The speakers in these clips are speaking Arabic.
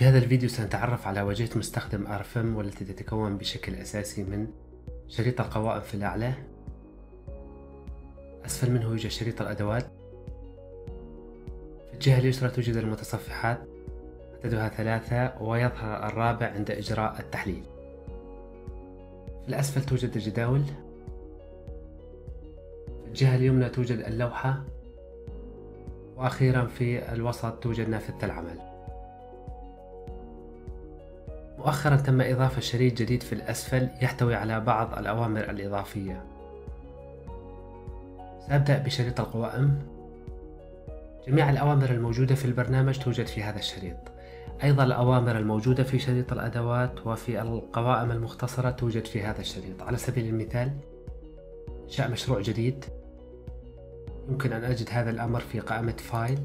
في هذا الفيديو سنتعرف على واجهة مستخدم RFM والتي تتكون بشكل أساسي من شريط القوائم في الأعلى. أسفل منه يوجد شريط الأدوات. في الجهة اليسرى توجد المتصفحات عددها ثلاثة ويظهر الرابع عند إجراء التحليل. في الأسفل توجد الجداول. في الجهة اليمنى توجد اللوحة. وأخيرا في الوسط توجد نافذة العمل مؤخرا تم إضافة شريط جديد في الأسفل يحتوي على بعض الأوامر الإضافية. سأبدأ بشريط القوائم. جميع الأوامر الموجودة في البرنامج توجد في هذا الشريط. أيضا الأوامر الموجودة في شريط الأدوات وفي القوائم المختصرة توجد في هذا الشريط. على سبيل المثال إنشاء مشروع جديد. يمكن أن أجد هذا الأمر في قائمة File.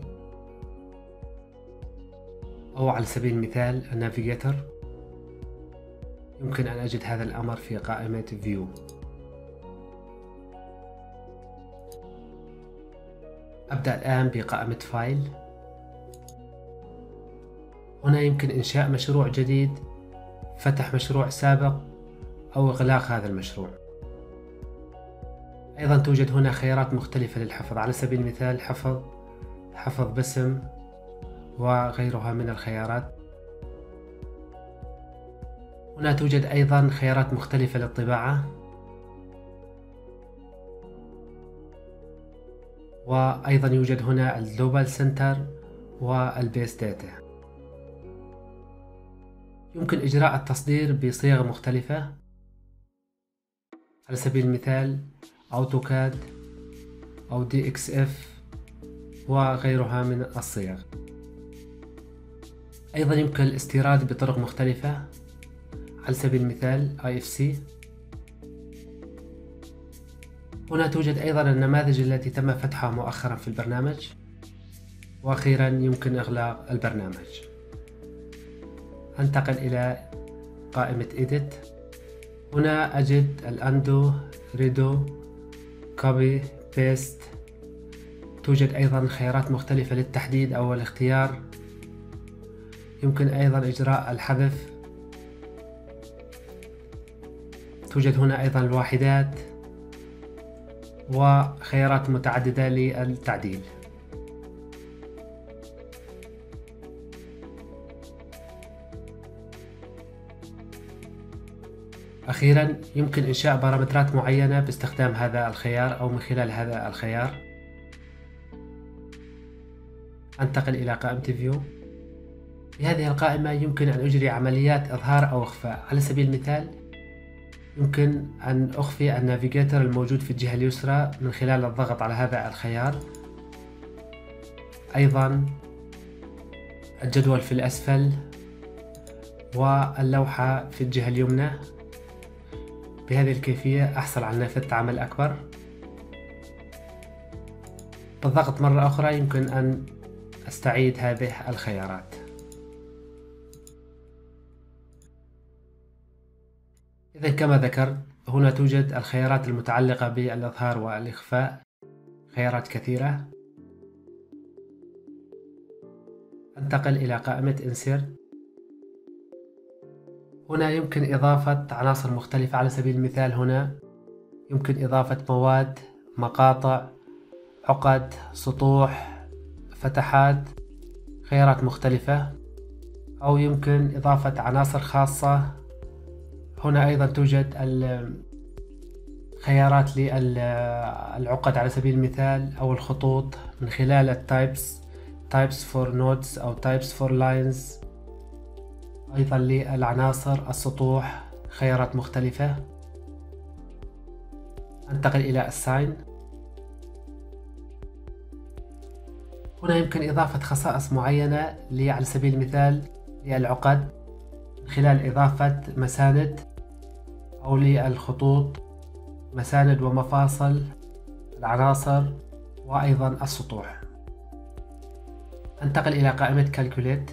أو على سبيل المثال ال Navigator يمكن أن أجد هذا الأمر في قائمة View أبدأ الآن بقائمة File. هنا يمكن إنشاء مشروع جديد فتح مشروع سابق أو إغلاق هذا المشروع. أيضا توجد هنا خيارات مختلفة للحفظ. على سبيل المثال حفظ حفظ باسم وغيرها من الخيارات. هنا توجد أيضا خيارات مختلفة للطباعة. وأيضا يوجد هنا ال Dlubal Center وال Base Data. يمكن إجراء التصدير بصيغ مختلفة. على سبيل المثال AutoCAD أو إف وغيرها من الصيغ. أيضا يمكن الاستيراد بطرق مختلفة. على سبيل المثال IFC هنا توجد أيضا النماذج التي تم فتحها مؤخرا في البرنامج. وأخيرا يمكن إغلاق البرنامج. أنتقل إلى قائمة Edit هنا أجد ال Undo Redo Copy Paste. توجد أيضا خيارات مختلفة للتحديد أو الاختيار. يمكن أيضا إجراء الحذف. توجد هنا أيضا الواحدات وخيارات متعددة للتعديل. أخيرا يمكن إنشاء بارامترات معينة باستخدام هذا الخيار أو من خلال هذا الخيار. أنتقل إلى قائمة فيو في هذه القائمة يمكن أن أجري عمليات إظهار أو إخفاء. على سبيل المثال يمكن أن أخفي النافيجيتر الموجود في الجهة اليسرى من خلال الضغط على هذا الخيار. أيضا الجدول في الأسفل واللوحة في الجهة اليمنى. بهذه الكيفية أحصل على نافذة عمل أكبر. بالضغط مرة أخرى يمكن أن أستعيد هذه الخيارات. إذا كما ذكرت هنا توجد الخيارات المتعلقة بالإظهار والإخفاء. خيارات كثيرة. أنتقل إلى قائمة Insert هنا يمكن إضافة عناصر مختلفة على سبيل المثال هنا. يمكن إضافة مواد مقاطع عقد سطوح فتحات خيارات مختلفة. أو يمكن إضافة عناصر خاصة. هنا أيضا توجد خيارات للعقد على سبيل المثال أو الخطوط من خلال ال Types Types for Nodes أو Types for Lines أيضا للعناصر السطوح خيارات مختلفة. أنتقل إلى ال Assign هنا يمكن إضافة خصائص معينة على سبيل المثال للعقد من خلال إضافة مساند. أو للخطوط مساند ومفاصل العناصر وأيضا السطوح. أنتقل إلى قائمة Calculate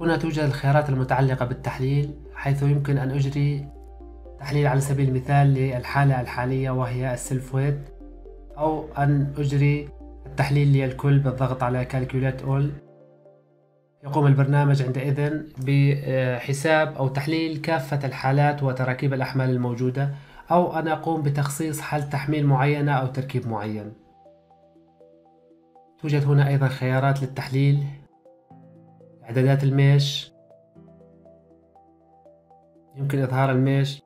هنا توجد الخيارات المتعلقة بالتحليل حيث يمكن أن أجري تحليل على سبيل المثال للحالة الحالية وهي السيلف ويت أو أن أجري التحليل للكل بالضغط على Calculate All يقوم البرنامج عندئذ بحساب أو تحليل كافة الحالات وتراكيب الأحمال الموجودة أو أن أقوم بتخصيص حالة تحميل معينة أو تركيب معين. توجد هنا أيضا خيارات للتحليل إعدادات الميش يمكن إظهار الميش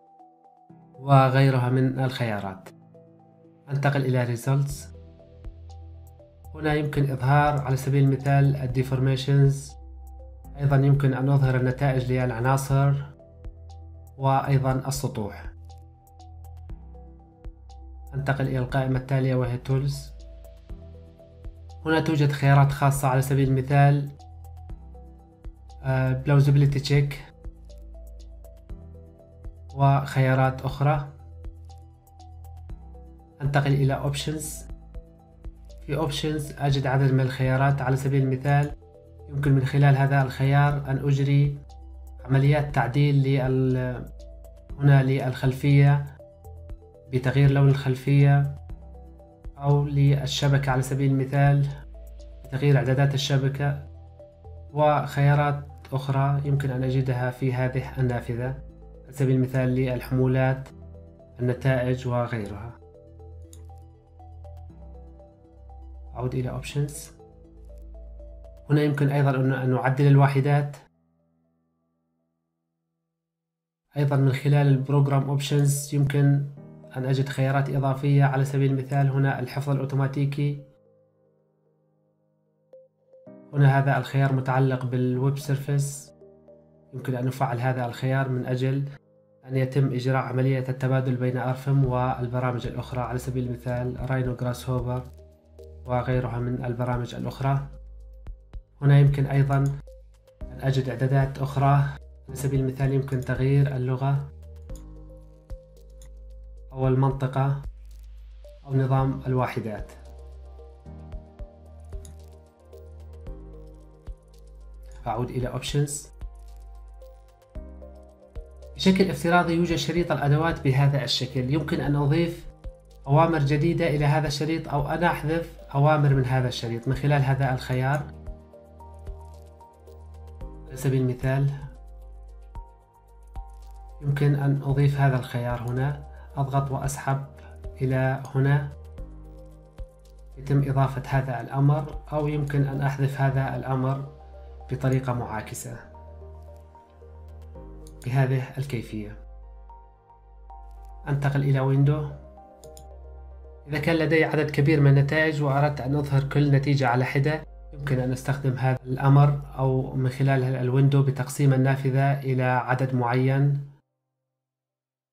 وغيرها من الخيارات. أنتقل إلى Results. هنا يمكن إظهار على سبيل المثال الديفورميشنز أيضا يمكن أن أظهر النتائج للعناصر وأيضا السطوح. أنتقل إلى القائمة التالية وهي Tools هنا توجد خيارات خاصة على سبيل المثال uh, Plausibility Check وخيارات أخرى. أنتقل إلى Options. في Options أجد عدد من الخيارات على سبيل المثال يمكن من خلال هذا الخيار أن أجري عمليات تعديل لل هنا للخلفية بتغيير لون الخلفية أو للشبكة على سبيل المثال تغيير إعدادات الشبكة وخيارات أخرى يمكن أن أجدها في هذه النافذة على سبيل المثال للحمولات النتائج وغيرها. أعود إلى Options. هنا يمكن أيضا أن نعدل الواحدات. أيضا من خلال ال Program Options يمكن أن أجد خيارات إضافية. على سبيل المثال هنا الحفظ الأوتوماتيكي. هنا هذا الخيار متعلق بال Web Service يمكن أن نفعل هذا الخيار من أجل أن يتم إجراء عملية التبادل بين RFEM والبرامج الأخرى. على سبيل المثال Rhino Grasshopper وغيرها من البرامج الأخرى. هنا يمكن أيضا أن أجد إعدادات أخرى. على سبيل المثال يمكن تغيير اللغة أو المنطقة أو نظام الواحدات. أعود إلى Options. بشكل افتراضي يوجد شريط الأدوات بهذا الشكل. يمكن أن أضيف أوامر جديدة إلى هذا الشريط أو أنا أحذف أوامر من هذا الشريط من خلال هذا الخيار. على سبيل المثال يمكن أن أضيف هذا الخيار هنا. أضغط وأسحب إلى هنا. يتم إضافة هذا الأمر أو يمكن أن أحذف هذا الأمر بطريقة معاكسة. بهذه الكيفية. أنتقل إلى ويندو. إذا كان لدي عدد كبير من النتائج وأردت أن أظهر كل نتيجة على حدة يمكن أن أستخدم هذا الأمر أو من خلال الويندو بتقسيم النافذة إلى عدد معين.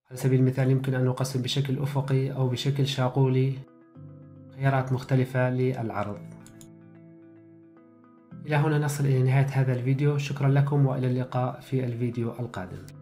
على سبيل المثال يمكن أن نقسم بشكل أفقي أو بشكل شاقولي خيارات مختلفة للعرض. إلى هنا نصل إلى نهاية هذا الفيديو. شكرا لكم وإلى اللقاء في الفيديو القادم.